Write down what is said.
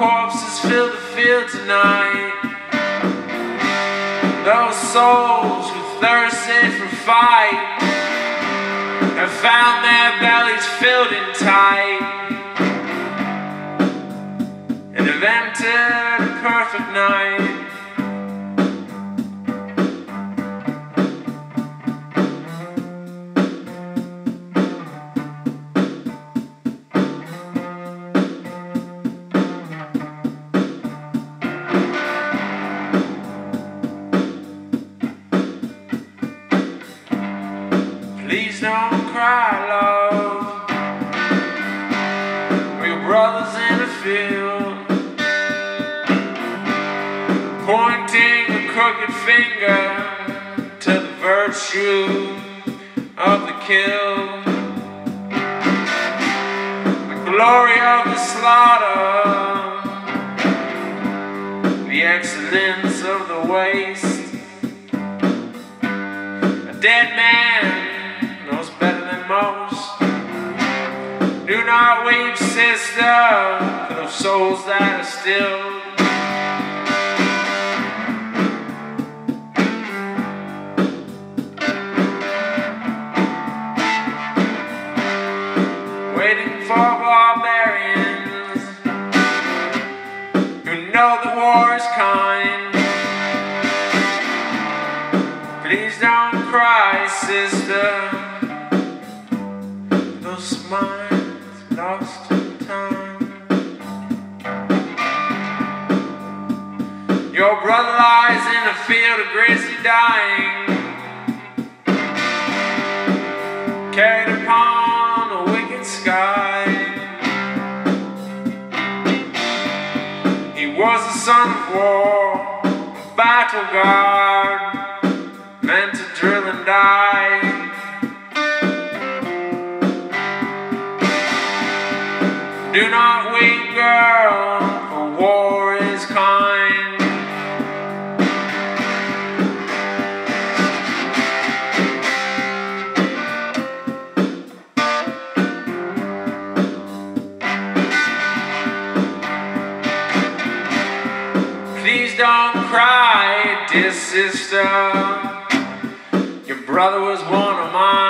corpses fill the field tonight. Those souls who thirsted for fight have found their bellies filled in tight and have entered a perfect night. Finger to the virtue of the kill, the glory of the slaughter, the excellence of the waste. A dead man knows better than most. Do not weep, sister, for those souls that are still. Please don't cry, sister. Those minds lost in time. Your brother lies in a field of grisly dying, carried upon a wicked sky. He was a son of war, a battle guard meant to drill and die. Do not weep, girl, for war is kind. Please don't cry, dear sister. Brother was one of mine.